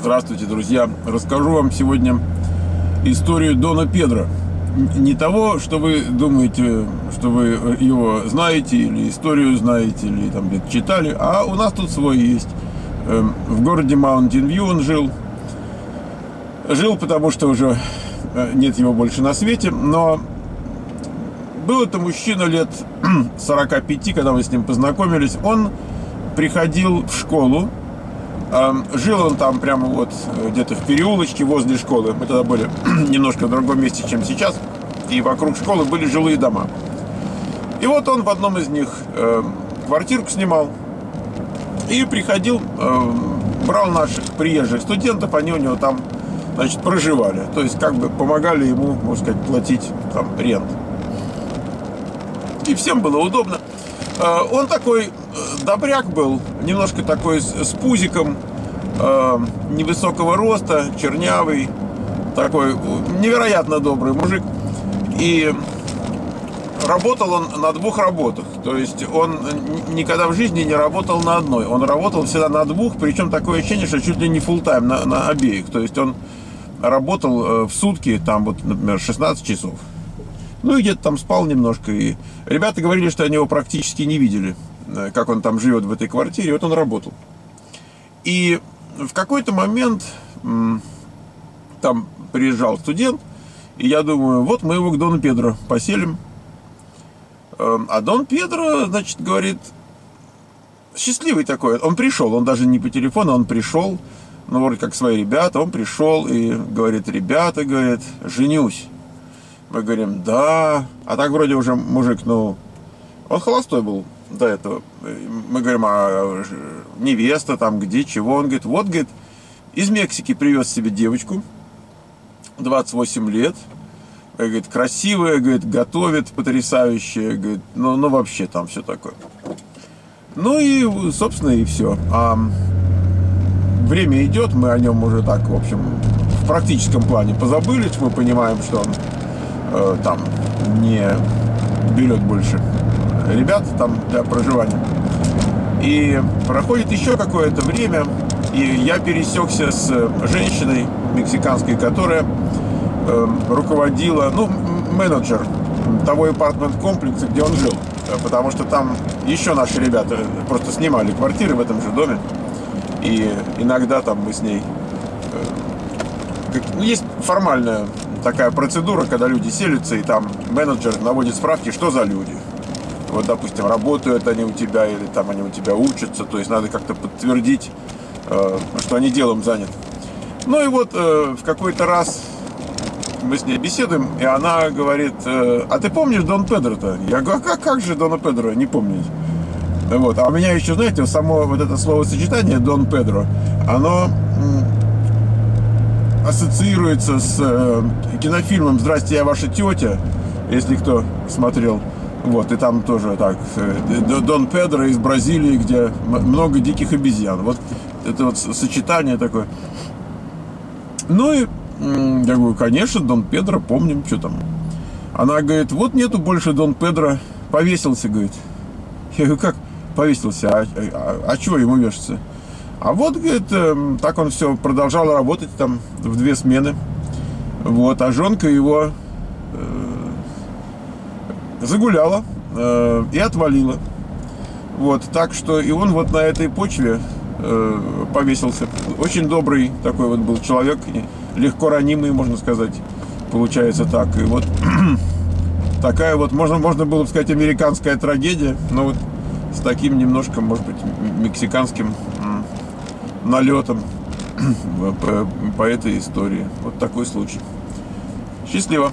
Здравствуйте, друзья! Расскажу вам сегодня историю Дона Педро. Не того, что вы думаете, что вы его знаете, или историю знаете, или там где-то читали, а у нас тут свой есть. Эм, в городе Маунтин Вью он жил. Жил, потому что уже э, нет его больше на свете, но был это мужчина лет 45, когда мы с ним познакомились. Он приходил в школу, Жил он там прямо вот э, где-то в переулочке возле школы. Мы тогда были немножко в другом месте, чем сейчас. И вокруг школы были жилые дома. И вот он в одном из них э, квартирку снимал. И приходил, э, брал наших приезжих студентов, они у него там, значит, проживали. То есть, как бы помогали ему, можно сказать, платить там рент. И всем было удобно. Э, он такой э, добряк был, немножко такой с, пузиком, э, невысокого роста, чернявый, такой невероятно добрый мужик. И работал он на двух работах. То есть он никогда в жизни не работал на одной. Он работал всегда на двух, причем такое ощущение, что чуть ли не full тайм на, на обеих. То есть он работал в сутки, там вот, например, 16 часов. Ну и где-то там спал немножко. И ребята говорили, что они его практически не видели, э, как он там живет в этой квартире. Вот он работал. И в какой-то момент там приезжал студент, и я думаю, вот мы его к Дону Педро поселим. Эм, а Дон Педро, значит, говорит, счастливый такой. Он пришел, он даже не по телефону, он пришел, ну, вроде как свои ребята, он пришел и говорит, ребята, говорит, женюсь. Мы говорим, да. А так вроде уже мужик, ну, он холостой был до этого. Мы говорим, а невеста там где, чего? Он говорит, вот, говорит, из Мексики привез себе девочку, 28 лет. Говорит, красивая, говорит, готовит потрясающая, говорит, ну, ну вообще там все такое. Ну и, собственно, и все. А время идет, мы о нем уже так, в общем, в практическом плане позабылись, мы понимаем, что он Э, там не берет больше ребят там для проживания. И проходит еще какое-то время, и я пересекся с женщиной мексиканской, которая э, руководила, ну, менеджер того апартмент-комплекса, где он жил. Потому что там еще наши ребята просто снимали квартиры в этом же доме. И иногда там мы с ней... Э, ну, есть формальная такая процедура, когда люди селятся, и там менеджер наводит справки, что за люди. Вот, допустим, работают они у тебя, или там они у тебя учатся, то есть надо как-то подтвердить, э, что они делом заняты. Ну и вот э, в какой-то раз мы с ней беседуем, и она говорит, э, а ты помнишь Дон Педро-то? Я говорю, а как, как же Дона Педро не помнить? Вот. А у меня еще, знаете, само вот это словосочетание Дон Педро, оно ассоциируется с э, кинофильмом «Здрасте, я ваша тетя», если кто смотрел. Вот, и там тоже так, э, Дон Педро из Бразилии, где много диких обезьян. Вот это вот сочетание такое. Ну и я говорю, конечно, Дон Педро, помним, что там. Она говорит, вот нету больше Дон Педро, повесился, говорит. Я говорю, как повесился? А, а, а, а чего ему вешаться? А вот, говорит, эм, так он все продолжал работать там в две смены. Вот, а жонка его э, загуляла э, и отвалила. Вот, так что и он вот на этой почве э, повесился. Очень добрый такой вот был человек, легко ранимый, можно сказать, получается так. И вот такая вот, можно, можно было бы сказать, американская трагедия, но вот с таким немножко, может быть, мексиканским налетом по, по этой истории. Вот такой случай. Счастливо!